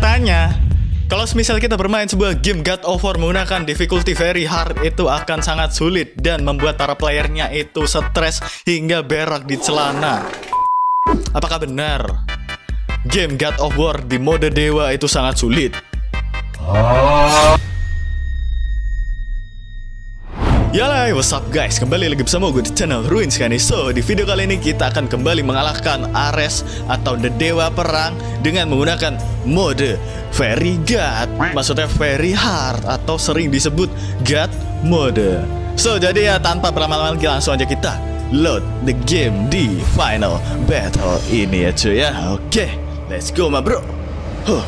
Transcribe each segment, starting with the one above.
katanya kalau misal kita bermain sebuah game God of War menggunakan difficulty very hard itu akan sangat sulit dan membuat para playernya itu stres hingga berak di celana. Apakah benar? Game God of War di mode dewa itu sangat sulit. Yalai, what's up guys? Kembali lagi bersama gue di channel Ruins kan So, di video kali ini kita akan kembali mengalahkan Ares atau The Dewa Perang dengan menggunakan mode Very God Maksudnya Very Hard atau sering disebut God Mode. So, jadi ya tanpa berlama-lama lagi langsung aja kita load the game di final battle ini ya cuy ya. Oke, let's go ma bro. Huh.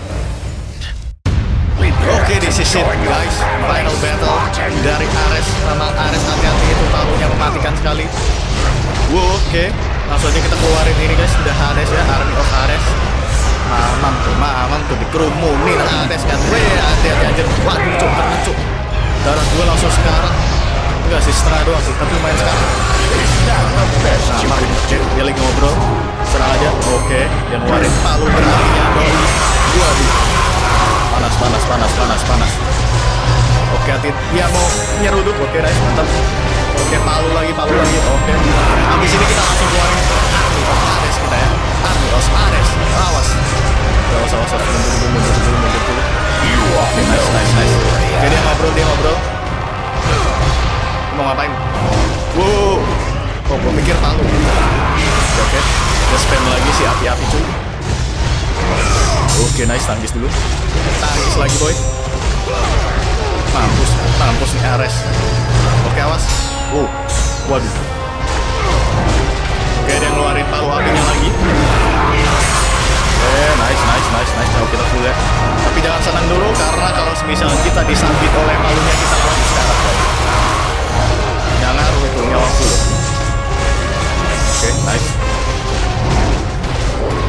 Oke, di sisi guys, final battle dari Ares sama Ares hati-hati itu palunya mematikan sekali. Wow, oke, langsung aja kita keluarin ini guys, udah Ares ya, Army of Ares. Mamam tuh, mamam tuh dikerumunin Ares kan. Weh, hati-hati aja. Waduh, cuk, cuk. Darah gue langsung sekarang. Enggak sih, setengah doang sih, tapi lumayan sekarang. Nah, oke, dia lagi ngobrol. Serang aja, oke. Dia ngeluarin palu berlarinya. Waduh, panas panas panas panas panas. Oke hati dia mau nyeruduk oke nice mantap. Oke palu lagi palu lagi. Oke. Habis ini kita langsung keluarin. Army of Ares kita ya. Army of Ares awas awas awas awas mundur mundur mundur dulu oke nice nice nice. Oke dia ngobrol dia ngobrol. Mau ngapain? Wow. Oh gue mikir palu. Oke oke dia spam lagi si api-api cuy Oke, nice tangkis dulu. Tangkis lagi, boy. Mampus, mampus nih Ares. Oke, awas. Oh, waduh. Oke, dia ngeluarin palu apinya lagi. Eh, nice, nice, nice, nice. Coba kita full ya. Tapi jangan senang dulu karena kalau misalnya kita disambit oleh palunya kita lawan sekarang, boy. Jangan itu nyawa full. Oke, nice.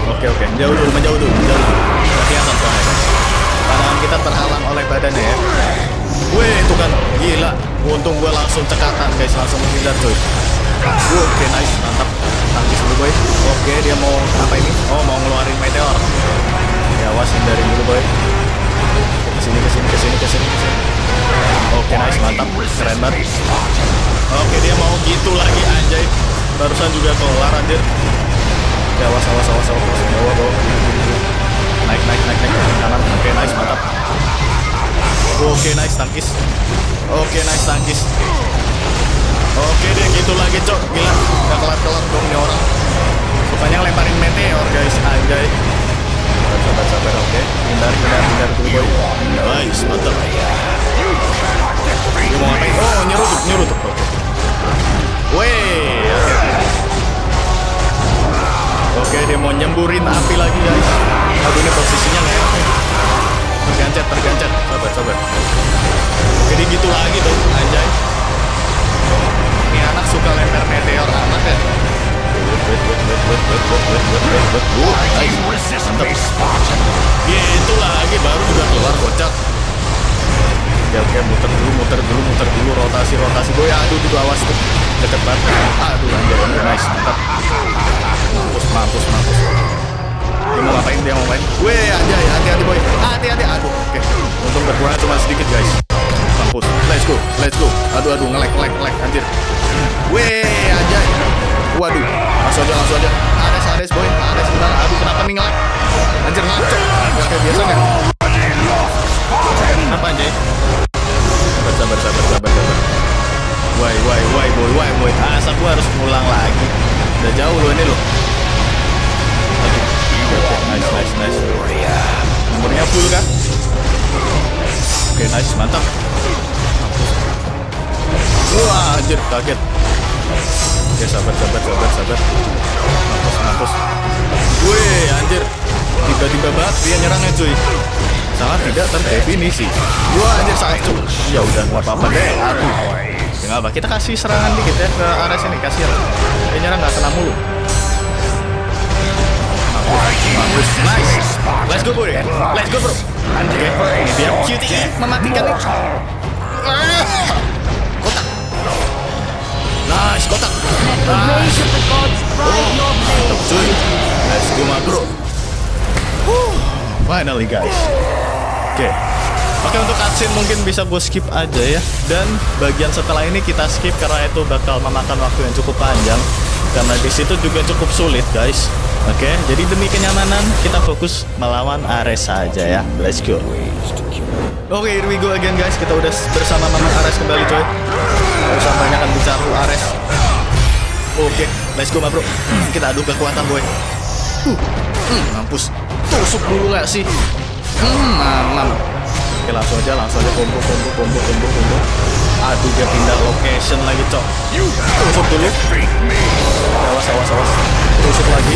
Oke oke, jauh dulu, menjauh dulu, menjauh dulu. Pandangan kita terhalang oleh badannya ya. Wih, itu kan gila. Untung gue langsung cekatan guys, langsung menghindar coy. Oke, nice, mantap. Tangkis dulu boy. Oke, dia mau apa ini? Oh, mau ngeluarin meteor. Ya, awas hindarin dulu boy. Ke sini, ke sini, ke sini, ke sini, ke sini. Oke, nice, mantap. Keren banget. Oke, dia mau gitu lagi anjay. Barusan juga keluar anjir. Ya, awas, awas, awas, awas, awas. Bawah, Naik, naik, naik, naik. Kanan. Oke, nice, mantap. Oke, nice, tangkis. Oke, nice, tangkis. Oke, dia gitu lagi, cok. Gila. Gak kelar-kelar dong nih orang. Rupanya ngelemparin meteor, guys. Anjay. Sabar, sabar. Oke. Hindari, hindari, hindari dulu, boy. Nice, mantap. Dia mau ngapain? Oh, nyeruduk, nyeruduk. Oke. Weh, oke. Oke, dia mau nyemburin api lagi guys. Oke, dia gitu lagi tuh, anjay. Ini anak suka lempar meteor amat ya. Gitu lagi baru juga keluar kocak. Ya oke muter dulu, muter dulu, muter dulu, rotasi, rotasi. Boy, aduh dulu awas tuh. Deket banget. Aduh anjay, nice, mantap mampus mampus mampus dia mau ngapain dia mau ngapain weh anjay hati-hati berkurang cuma sedikit guys. Mampus. Let's go let's go. Aduh aduh ngelek ngelek ngelek anjir. Weh anjay waduh. Langsung aja langsung aja. Ares Ares boy. Ares sebentar aduh kenapa nih ngelek? Anjir ngaco. Nggak kayak biasa kan? Apa anjay sabar sabar sabar sabar sabar. Why, why, why, boy, why, boy. Asa gua harus ngulang lagi. Udah jauh loh ini loh. Nice, nice, nice. Nomornya full kan? Oke, nice, mantap. Wah, anjir, kaget. Oke, sabar, sabar, sabar, sabar. Mampus, mampus. Wih, anjir. Tiba-tiba banget dia nyerangnya cuy. Sangat tidak terdefinisi. Wah, anjir, sangat cuy. Ya udah, nggak apa-apa deh. Aduh. Ya nggak apa, kita kasih serangan dikit ya ke Ares ini, kasih lah. Dia nyerang nggak kena mulu. Bagus, nice. Let's go bro ya. Let's go bro. Dia QTE mematikan Kotak. Nice, kotak. Nice. Let's go ma bro. Finally guys. Oke. Oke untuk cutscene mungkin bisa gue skip aja ya Dan bagian setelah ini kita skip karena itu bakal memakan waktu yang cukup panjang Karena di situ juga cukup sulit guys. Oke, jadi demi kenyamanan kita fokus melawan Ares saja ya. Let's go. Oke, here we go again guys. Kita udah bersama Mama Ares kembali coy usah banyakan bicara Ares. Oke, let's go bro. Kita adu kekuatan boy. Uh, Tusuk dulu gak sih? Hmm, mamam Oke langsung aja, langsung aja. Combo, combo, combo, combo, combo. Aduh dia pindah location lagi cok. Tusuk dulu. Awas, awas, awas. Tusuk lagi.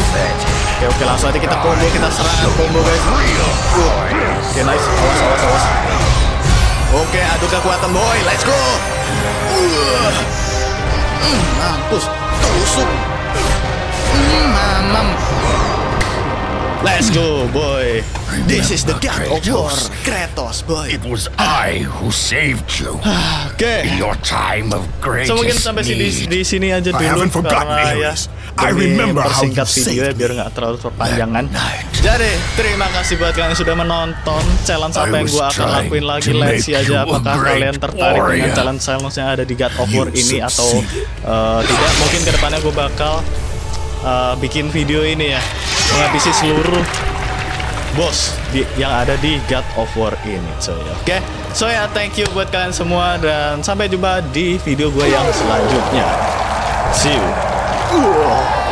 Oke, oke langsung aja kita combo, kita serangan combo guys. Oke nice, awas, awas, awas. Oke, adu kekuatan boy, let's go. Uh. Mm, mampus, tusuk. Mm, mamam. Let's go, boy. This is the God of War, Kratos, boy. It was I who saved you Oke. in your time of greatest So mungkin sampai sini di sini aja I dulu haven't forgotten karena ya. I remember how you persingkat video ya saved biar me nggak terlalu perpanjangan. Jadi terima kasih buat kalian yang sudah menonton challenge I apa yang gua akan lakuin lagi let's see aja apakah kalian tertarik dengan warrior. challenge challenge yang ada di God of War You ini atau eh, tidak mungkin ke depannya gue bakal eh, bikin video ini ya menghabisi seluruh bos di, yang ada di God of War ini coy oke? So ya thank you buat kalian semua dan sampai jumpa di video gue yang selanjutnya. See you